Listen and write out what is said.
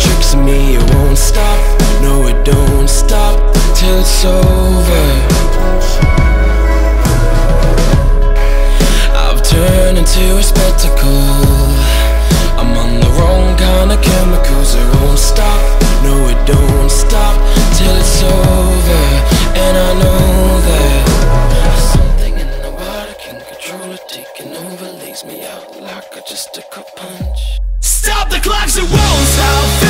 tricks on me It won't stop, no it don't stop Till it's over. I've turned into a spectacle. I'm on the wrong kind of chemicals It won't stop, no it don't stop Till it's over. And I know that Something in the water can control it. Taking over, lays me out like I just took a punch. Stop the clocks, it won't stop.